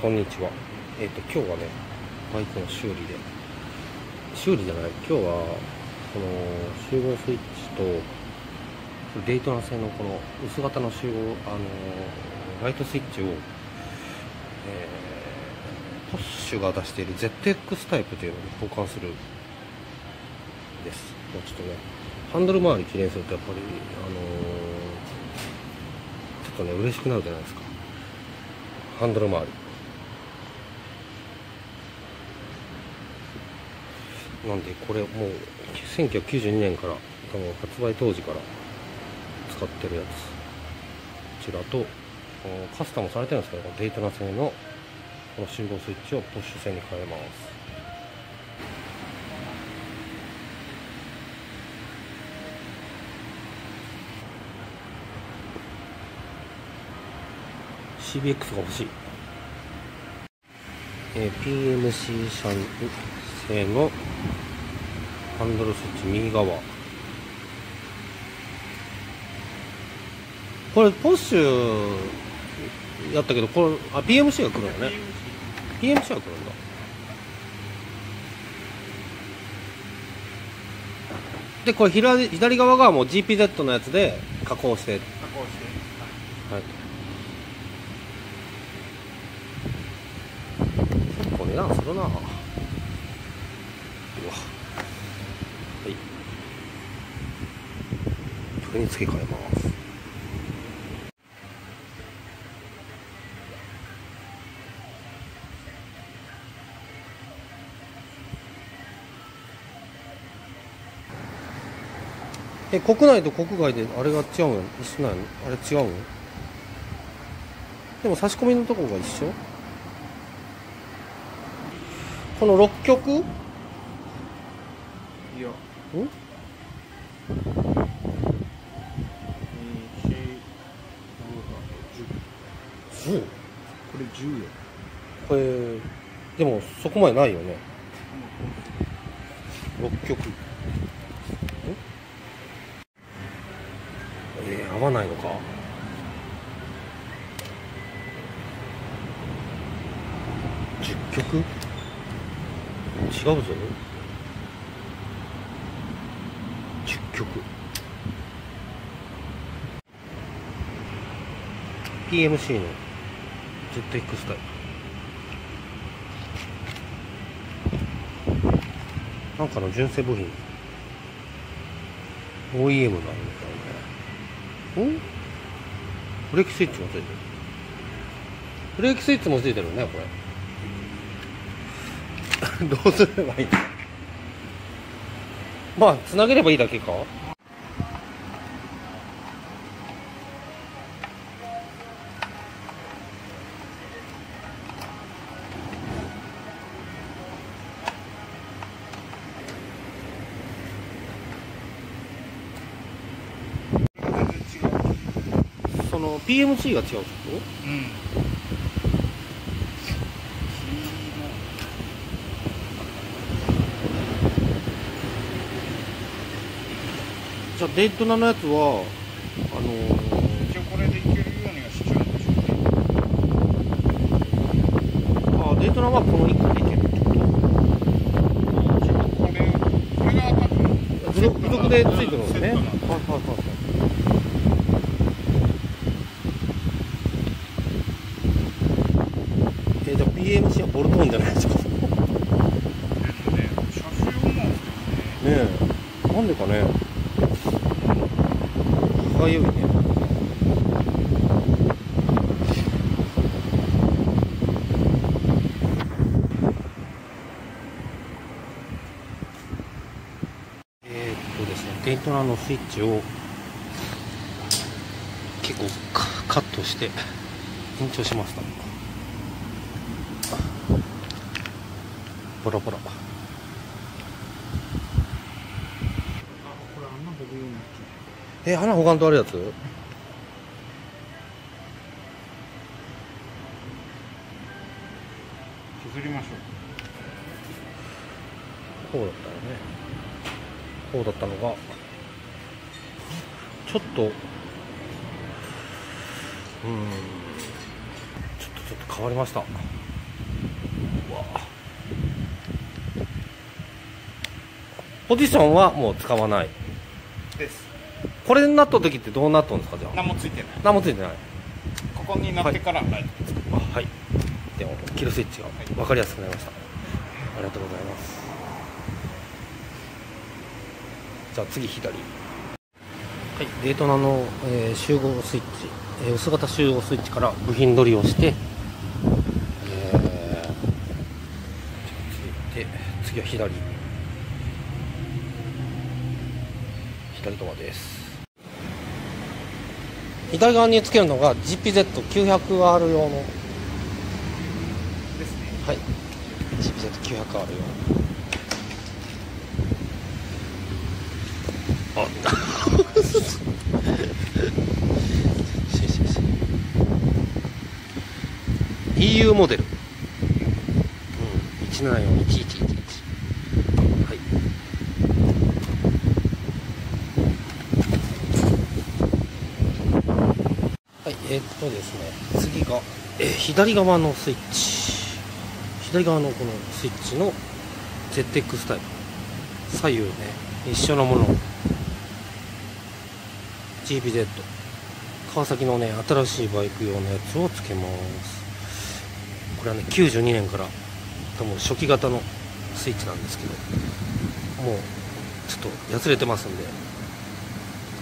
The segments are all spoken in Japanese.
こんにちは。えっ、と今日はねバイクの修理で。修理じゃない今日はこの集合スイッチとデイトナ製のこの薄型の集合あのライトスイッチを、えー、ポッシュが出している ZX タイプというのに交換するです。もうちょっとねハンドル周りきれいにするとやっぱりあのー、ちょっとね嬉しくなるじゃないですか。ハンドル周り。なんでこれもう1992年から多分発売当時から使ってるやつ。こちらとカスタムされてるんですけどデイトナ製のこの集合スイッチをプッシュ線に変えます。CBX が欲しい、えー、PMC 社製のハンドルスイッチ右側。これポッシュやったけどこれあ PMC が来るのね。PMC が来るんだ。でこれ左左側がもう GPZ のやつで加工して。加工して。はい。結構値段するなはい。これに付け替えます。え国内と国外であれが違うの一緒なのあれ違うのでも差し込みのとこが一緒？この6曲？いやん10これ10よ。これでもそこまでないよね。6曲。ん。えー、合わないのか。10曲？違うぞ10曲。PMC の ZX タイプなんかの純正部品。OEM があるみたいねお？ブレーキスイッチもついてる。ブレーキスイッチもついてるねこれ。どうすればいいの？まあつなげればいいだけか？その PMC が違うってこうんじゃあデイトナのやつはあのー一応これでいけるようにはしちゃうんでしょうねあデイトナはこの1個でいける。ってこ一応これこれが多分と付属付属でついてるんですね。はいはいはい。はいえー、じゃあ PMC はボルトオンじゃないですか。ねえっとね車種用なんですけどねえ。なんでかね歯がゆいねえー、っとですねデイトナのスイッチを結構カカットして延長しました。ボラボラあこれあんな僕用になっちゃえ花ほかんとあるやつ？う削りましょこうだったよね。こうだったのが。ちょっと。うーん。ちょっとちょっと変わりました。うわ。ポジションはもう使わない。ですこれになった時ってどうなったんですかじゃあ？何もついてない。何もついてない。ここになってからライト。つくあはい。でもキルスイッチが分かりやすくなりました、ありがとうございます。じゃあ次左。はい。デートナの、えー集合スイッチ、えー薄型集合スイッチから部品取りをしてえー、次で次は左。左側です左側につけるのが GPZ900R 用の。ですね。はい。GPZ900 あ。るよあ EU モデル、うん、174111はいはいえー、っとですね。次が、えー左側のスイッチ。左側のこのスイッチの ZX タイプ。左右ね。一緒のもの。GPZ 川崎のね新しいバイク用のやつをつけます。これはね92年から多分初期型のスイッチなんですけど。もうちょっとやつれてますんで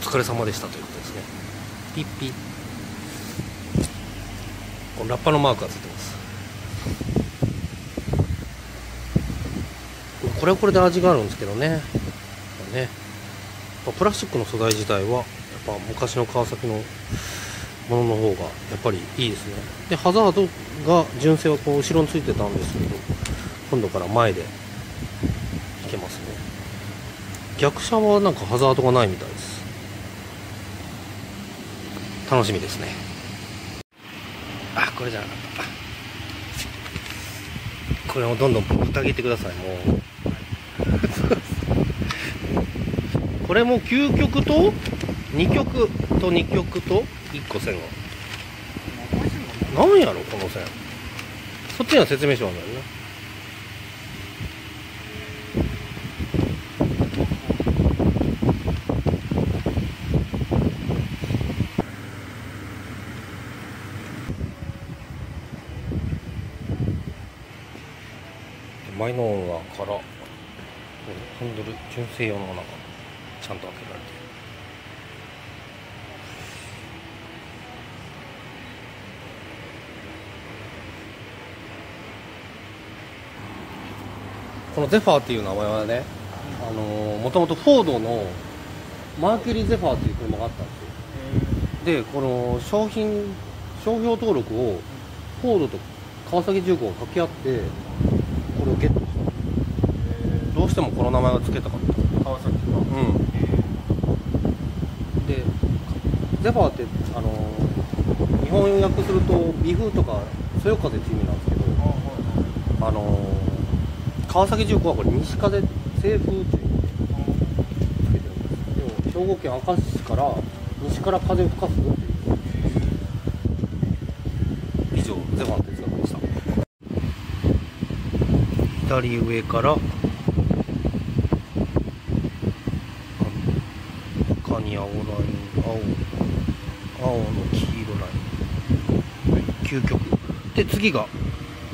お疲れ様でしたということですね。ピッピッこのラッパのマークがついてます。これはこれで味があるんですけどね。ね。やっぱプラスチックの素材自体はやっぱ昔の川崎のものの方がやっぱりいいですね。でハザードが純正はこう後ろについてたんですけど今度から前でいけますね。逆車はなんかハザードがないみたいです。楽しみですね。これじゃなかった。これをどんどんぶった切ってくださいもう。これも9曲と2曲と2曲と1個線が何やろこの線。そっちには説明書あるんだよねマイノーからハンドル純正用のなんかちゃんと開けられてる。このゼファーっていう名前はねあのもともとフォードのマーキュリーゼファーっていう車があったんですよ。でこの商品商標登録をフォードと川崎重工が掛け合ってこれをゲットしたどうしてもこの名前が付けたかった。川崎のうん。でゼファーってあの日本訳すると微風とかそよ風っていう意味なんですけどあの川崎重工はこれ西風西風っていう意味でつけてるんですでも兵庫県明石市から西から風を吹かすっていう。以上ゼファー哲学でした左上から赤に青ライン青青の黄色ライン究極。で次が。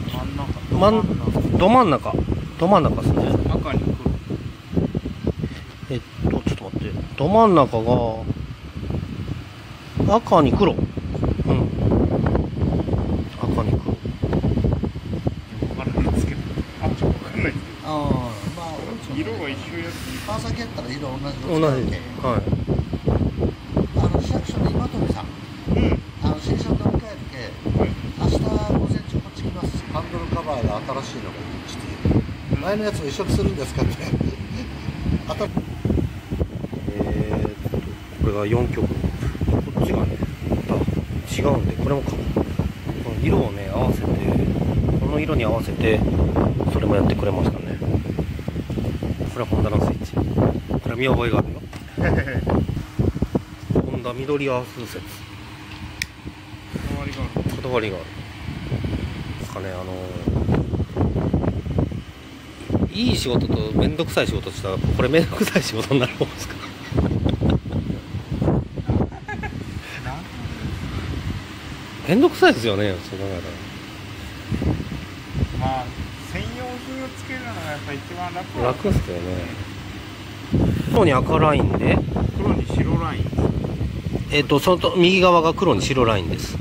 真ん中。ど真ん中。ど真ん中ですね。赤に来る。えっとちょっと待って。ど真ん中が赤に黒うん赤に黒分からないですけどあちょっと分かんないですけああまあど色が一緒やつ川崎やったら色同じ同じの使うけはい。あの市役所の今富さん。うん。あの新車乗り換えるけはい。明日午前中こっち来ますハンドルカバーが新しいのが来て前のやつを移植するんですかって。えー、っとこれが4曲。こっちがねまた違うんでこれもか。この色をね合わせてこの色に合わせてそれもやってくれましたね。これはホンダのスイッチこれ見覚えがあるよ。ホンダ緑アース説。こだわりがある。こだわりがある。ですかねあのいい仕事と面倒くさい仕事したらこれ面倒くさい仕事になるもんですか？面倒くさいですよねそう考えまあ専用品をつけるのがやっぱ一番楽。楽っすよね黒に赤ラインで。黒に白ライン。えっ、とそのと右側が黒に白ラインです。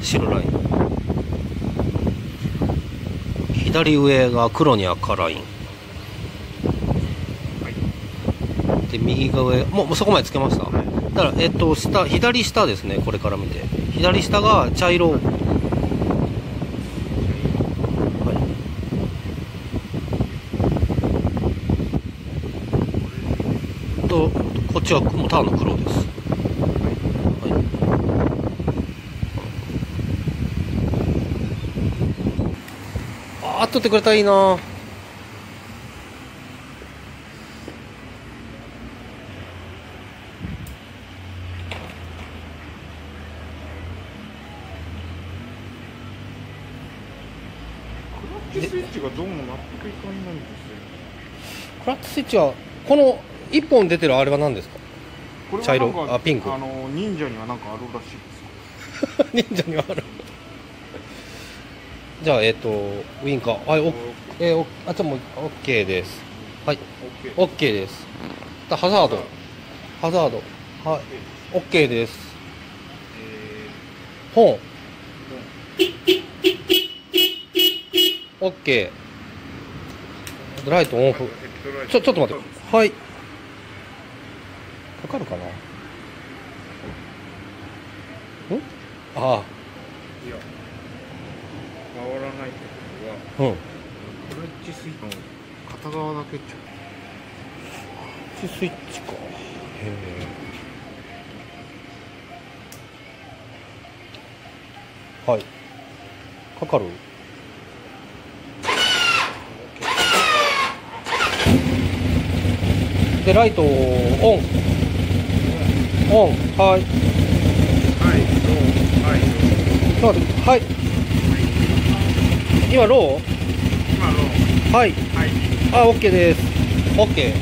白ライン。左上が黒に赤ライン。はい。で右が上もうそこまでつけました、はい。だからえっ、と下左下ですねこれから見て。左下が茶色はいとこっちはもうただの黒です。はい。あー撮ってくれたらいいな。クラッチスイッチがどうも納得いかないんですよ。クラッチスイッチはこの1本出てるあれは何ですか？茶色？あピンク。あの忍者にはなんかあるらしいです。忍者にはある。じゃあえっ、とウインカー。はいおえー、おあじゃあもう OK です。はい。オッケー。OK です。だハザード。ハザード。はい。OK です。え本。ー。OK ライトオンオフ。ちょちょっと待って。はいかかるかな？んあいや。回らないってことはあうん。クラッチスイッチの片側だけちょスイッチか。へえ。はい。かかる？でライトオンオンはい。はいそうはいはい。今ロ今のー。はい。はい。あオッケーです。オッケー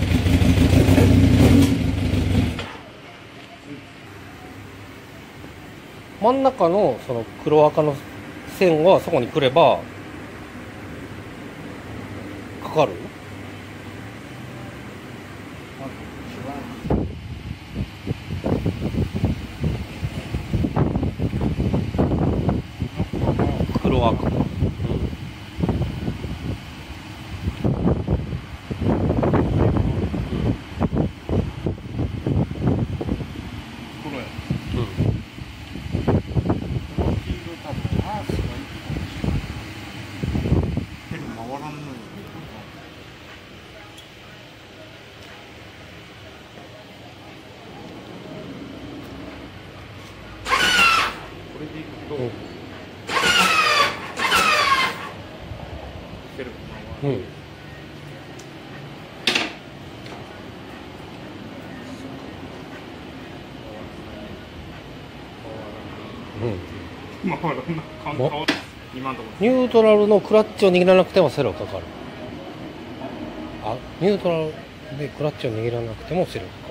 真ん中のその黒赤の線はそこに来ればかかる？黒赤黒やうんこの黄色多分アースがいいかもしれないでも回らんのよこれでいくとうんセルフ回る。うん。うん。回らんな簡単今のとこニュートラルのクラッチを握らなくてもセロ。かかるあニュートラルでクラッチを握らなくてもセロ。かかる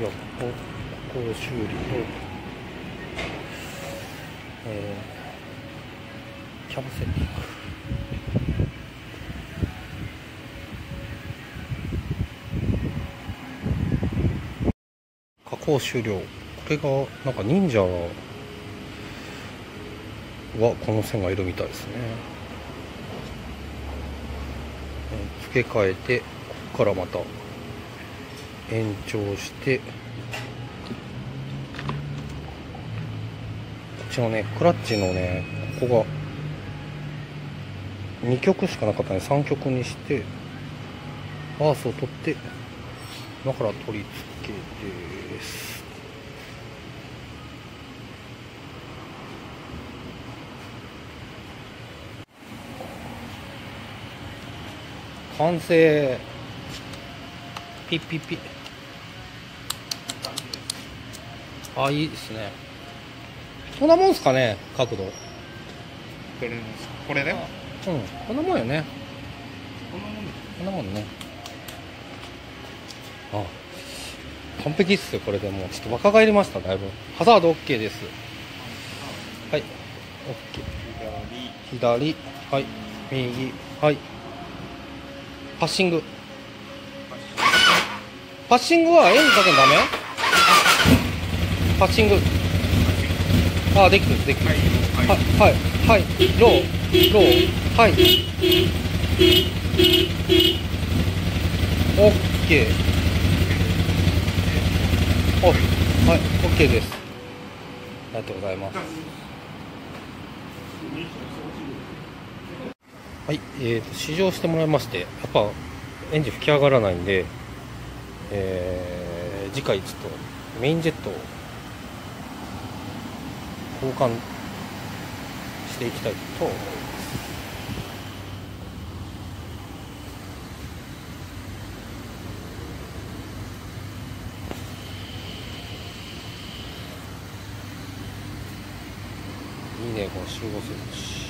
次はここここを修理とえーキャブセッティング加工終了。これがなんか忍者はこの線がいるみたいですね。えー付け替えてここからまた延長してこっちのねクラッチのねここが2曲しかなかったので3曲にしてアースを取って今から取り付けです。完成。ピッピッピッ。あいいですね。こんなもんすかね角度。うんどれのこれで？こんなもんよね。このものこんなもんね。あ完璧っすよこれでもう。ちょっと若返りましただいぶ。ハザード OK です。はい。OK 左左。はい。右。はい。パッシング。パッシング。はエンジンかけんダメ？パッシング。あできるできる。はいはい。はいはい。ローロー。はい。オッケー。おはいオッケーです。ありがとうございます。はい、えーと試乗してもらいましてやっぱエンジン吹き上がらないんで、えー次回ちょっとメインジェットを交換していきたいと思います。いいねこの集合スイッチ